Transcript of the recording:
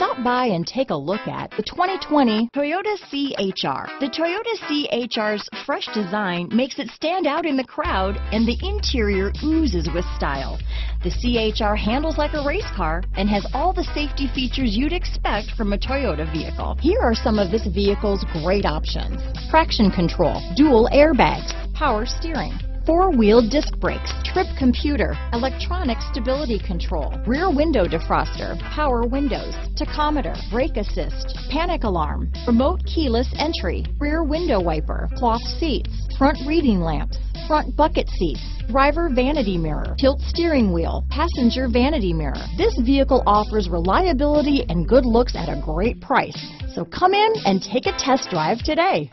Stop by and take a look at the 2020 Toyota CHR. The Toyota CHR's fresh design makes it stand out in the crowd and the interior oozes with style. The CHR handles like a race car and has all the safety features you'd expect from a Toyota vehicle. Here are some of this vehicle's great options. Traction control, dual airbags, power steering, four-wheel disc brakes, trip computer, electronic stability control, rear window defroster, power windows, tachometer, brake assist, panic alarm, remote keyless entry, rear window wiper, cloth seats, front reading lamps, front bucket seats, driver vanity mirror, tilt steering wheel, passenger vanity mirror. This vehicle offers reliability and good looks at a great price. So come in and take a test drive today.